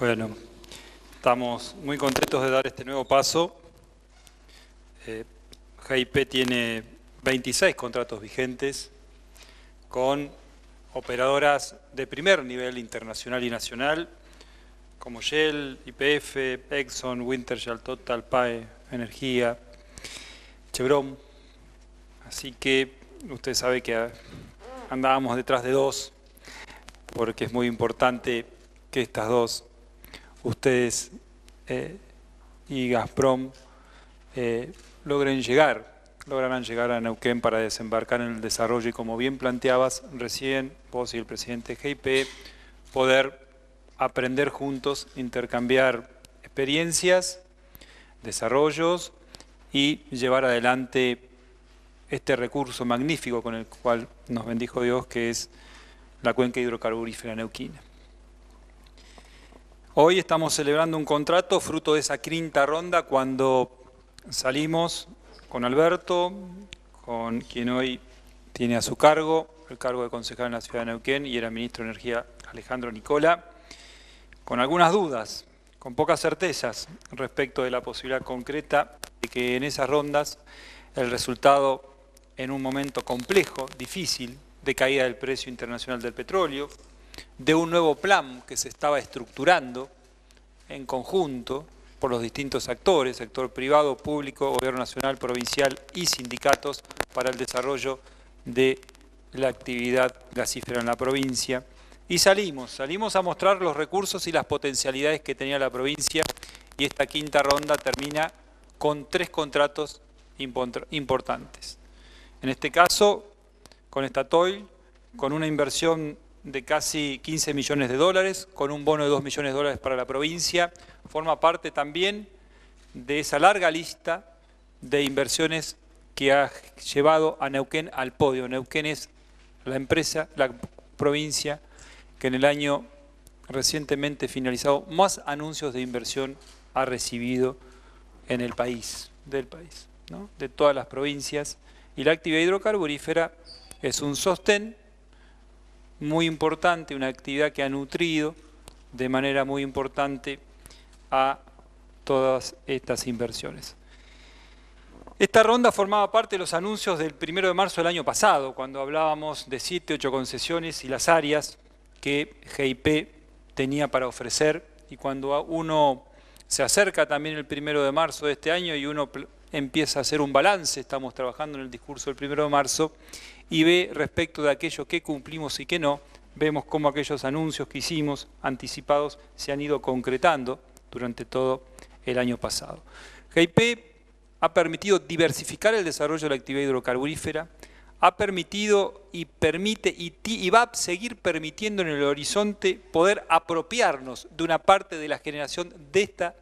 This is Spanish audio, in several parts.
Bueno, estamos muy contentos de dar este nuevo paso. Eh, GIP tiene 26 contratos vigentes con operadoras de primer nivel internacional y nacional, como Shell, IPF, Exxon, Wintershall, Total, PAE, Energía, Chevron. Así que usted sabe que andábamos detrás de dos, porque es muy importante que estas dos, ustedes eh, y Gazprom, eh, logren llegar, lograrán llegar a Neuquén para desembarcar en el desarrollo y como bien planteabas recién, vos y el presidente GIP, poder aprender juntos, intercambiar experiencias, desarrollos y llevar adelante este recurso magnífico con el cual nos bendijo Dios, que es la cuenca hidrocarburífera neuquina. Hoy estamos celebrando un contrato fruto de esa quinta ronda cuando salimos con Alberto, con quien hoy tiene a su cargo el cargo de concejal en la ciudad de Neuquén y era ministro de Energía Alejandro Nicola, con algunas dudas, con pocas certezas respecto de la posibilidad concreta de que en esas rondas el resultado en un momento complejo, difícil, de caída del precio internacional del petróleo, de un nuevo plan que se estaba estructurando en conjunto por los distintos actores, sector privado, público, gobierno nacional, provincial y sindicatos para el desarrollo de la actividad gasífera en la provincia. Y salimos, salimos a mostrar los recursos y las potencialidades que tenía la provincia y esta quinta ronda termina con tres contratos importantes. En este caso, con Statoil, con una inversión de casi 15 millones de dólares, con un bono de 2 millones de dólares para la provincia, forma parte también de esa larga lista de inversiones que ha llevado a Neuquén al podio. Neuquén es la empresa, la provincia que en el año recientemente finalizado más anuncios de inversión ha recibido en el país, del país, de todas las provincias. Y la actividad hidrocarburífera es un sostén muy importante, una actividad que ha nutrido de manera muy importante a todas estas inversiones. Esta ronda formaba parte de los anuncios del 1 de marzo del año pasado, cuando hablábamos de 7, 8 concesiones y las áreas que GIP tenía para ofrecer, y cuando uno se acerca también el 1 de marzo de este año y uno empieza a hacer un balance, estamos trabajando en el discurso del 1 de marzo, y ve respecto de aquello que cumplimos y que no, vemos cómo aquellos anuncios que hicimos anticipados se han ido concretando durante todo el año pasado. GIP ha permitido diversificar el desarrollo de la actividad hidrocarburífera, ha permitido y permite y, y, va a seguir permitiendo en el horizonte poder apropiarnos de una parte de la generación de esta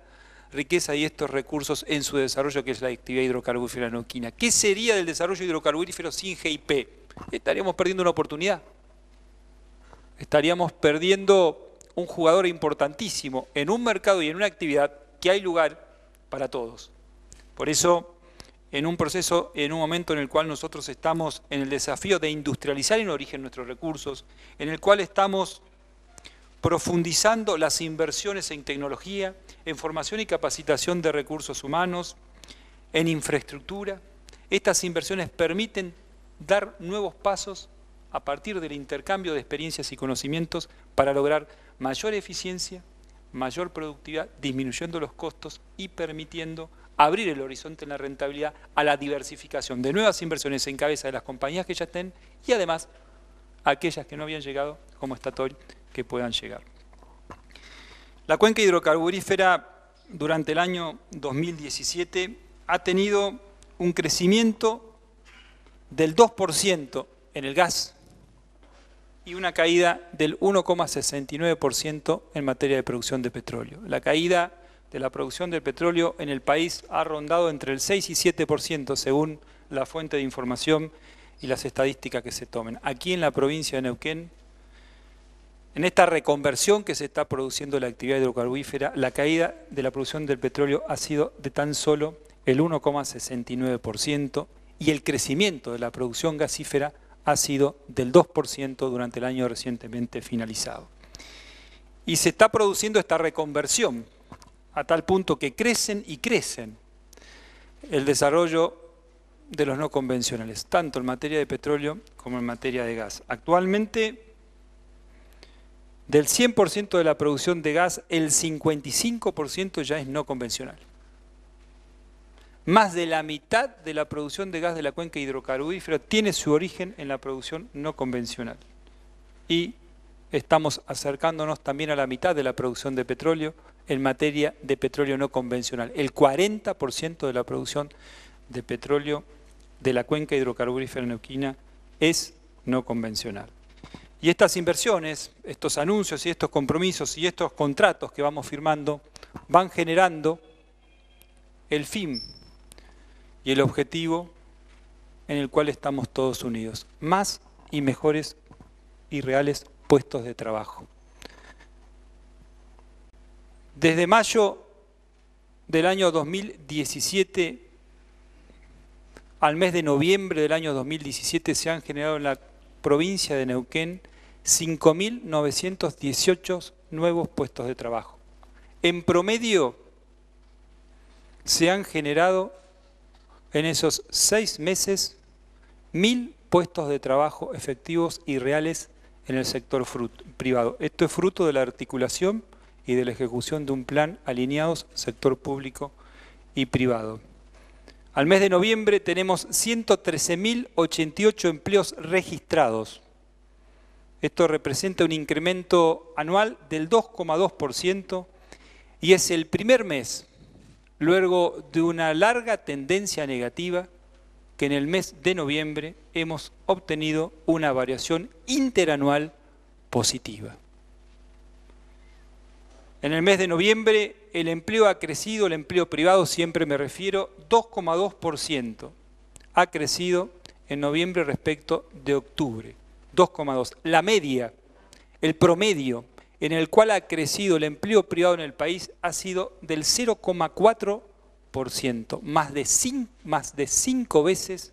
riqueza y estos recursos en su desarrollo, que es la actividad hidrocarburífera neuquina. ¿Qué sería del desarrollo hidrocarburífero sin GIP? Estaríamos perdiendo una oportunidad. Estaríamos perdiendo un jugador importantísimo en un mercado y en una actividad que hay lugar para todos. Por eso, en un proceso, en un momento en el cual nosotros estamos en el desafío de industrializar en origen nuestros recursos, en el cual estamos profundizando las inversiones en tecnología, en formación y capacitación de recursos humanos, en infraestructura. Estas inversiones permiten dar nuevos pasos a partir del intercambio de experiencias y conocimientos para lograr mayor eficiencia, mayor productividad, disminuyendo los costos y permitiendo abrir el horizonte en la rentabilidad a la diversificación de nuevas inversiones en cabeza de las compañías que ya estén y además aquellas que no habían llegado, como Statoil, que puedan llegar. La cuenca hidrocarburífera durante el año 2017 ha tenido un crecimiento del 2% en el gas y una caída del 1,69% en materia de producción de petróleo. La caída de la producción de petróleo en el país ha rondado entre el 6 y 7% según la fuente de información y las estadísticas que se tomen. Aquí en la provincia de Neuquén, en esta reconversión que se está produciendo en la actividad hidrocarburífera, la caída de la producción del petróleo ha sido de tan solo el 1,69% y el crecimiento de la producción gasífera ha sido del 2% durante el año recientemente finalizado. Y se está produciendo esta reconversión a tal punto que crecen y crecen el desarrollo de los no convencionales, tanto en materia de petróleo como en materia de gas. Actualmente, del 100% de la producción de gas, el 55% ya es no convencional. Más de la mitad de la producción de gas de la cuenca hidrocarburífera tiene su origen en la producción no convencional. Y estamos acercándonos también a la mitad de la producción de petróleo en materia de petróleo no convencional. El 40% de la producción de petróleo de la cuenca hidrocarburífera neuquina es no convencional. Y estas inversiones, estos anuncios y estos compromisos y estos contratos que vamos firmando van generando el fin y el objetivo en el cual estamos todos unidos. Más y mejores y reales puestos de trabajo. Desde mayo del año 2017 al mes de noviembre del año 2017 se han generado en la provincia de Neuquén 5.918 nuevos puestos de trabajo. En promedio se han generado en esos seis meses mil puestos de trabajo efectivos y reales en el sector privado. Esto es fruto de la articulación y de la ejecución de un plan alineados sector público y privado. Al mes de noviembre tenemos 113.088 empleos registrados. Esto representa un incremento anual del 2,2% y es el primer mes, luego de una larga tendencia negativa, que en el mes de noviembre hemos obtenido una variación interanual positiva. En el mes de noviembre el empleo ha crecido, el empleo privado siempre me refiero, 2,2%. Ha crecido en noviembre respecto de octubre, 2,2%. La media, el promedio en el cual ha crecido el empleo privado en el país ha sido del 0,4%, más de, más de cinco veces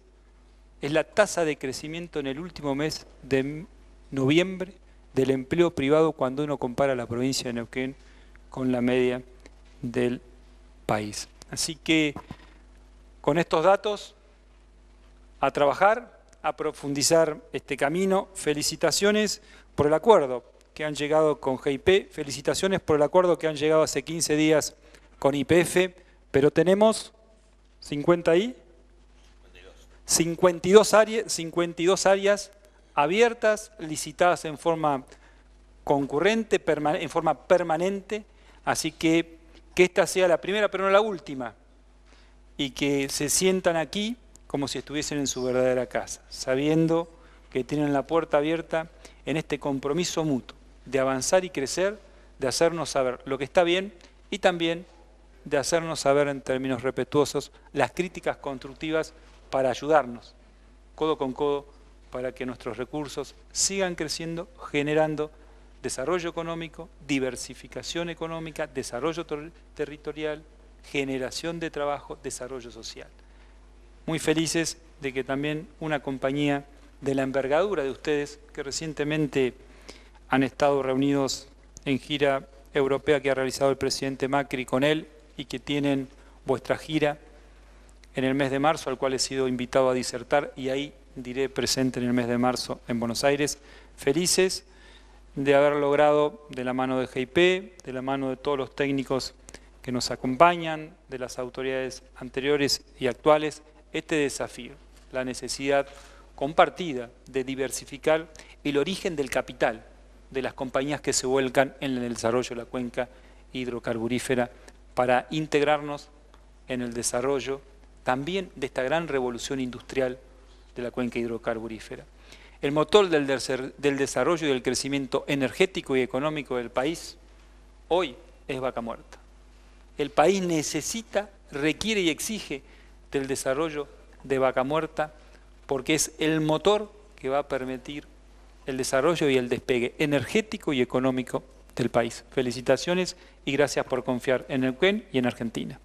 es la tasa de crecimiento en el último mes de noviembre del empleo privado cuando uno compara la provincia de Neuquén con la media del país. Así que con estos datos, a trabajar, a profundizar este camino. Felicitaciones por el acuerdo que han llegado con GIP, felicitaciones por el acuerdo que han llegado hace 15 días con IPF, pero tenemos 50 y 52 áreas, 52 áreas abiertas, licitadas en forma concurrente, en forma permanente, Así que que esta sea la primera, pero no la última, y que se sientan aquí como si estuviesen en su verdadera casa, sabiendo que tienen la puerta abierta en este compromiso mutuo de avanzar y crecer, de hacernos saber lo que está bien y también de hacernos saber en términos respetuosos las críticas constructivas para ayudarnos, codo con codo, para que nuestros recursos sigan creciendo, generando desarrollo económico, diversificación económica, desarrollo territorial, generación de trabajo, desarrollo social. Muy felices de que también una compañía de la envergadura de ustedes, que recientemente han estado reunidos en gira europea que ha realizado el presidente Macri con él y que tienen vuestra gira en el mes de marzo, al cual he sido invitado a disertar y ahí diré presente en el mes de marzo en Buenos Aires. Felices de haber logrado de la mano de GIP, de la mano de todos los técnicos que nos acompañan, de las autoridades anteriores y actuales, este desafío, la necesidad compartida de diversificar el origen del capital de las compañías que se vuelcan en el desarrollo de la cuenca hidrocarburífera para integrarnos en el desarrollo también de esta gran revolución industrial de la cuenca hidrocarburífera. El motor del, desarrollo y del crecimiento energético y económico del país hoy es vaca muerta. El país necesita, requiere y exige del desarrollo de vaca muerta porque es el motor que va a permitir el desarrollo y el despegue energético y económico del país. Felicitaciones y gracias por confiar en el CUEN y en Argentina.